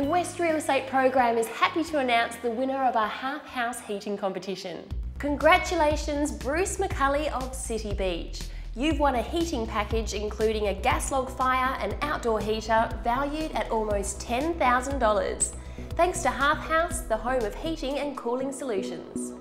The West Real Estate Program is happy to announce the winner of our Hearth House heating competition. Congratulations, Bruce McCulley of City Beach. You've won a heating package including a gas log fire and outdoor heater valued at almost $10,000. Thanks to Hearth House, the home of heating and cooling solutions.